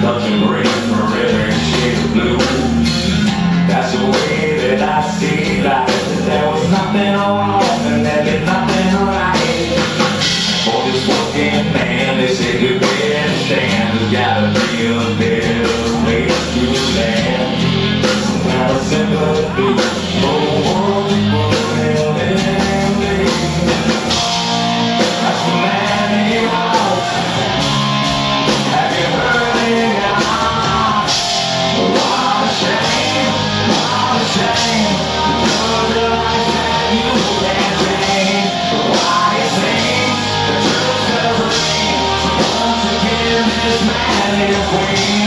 touching queen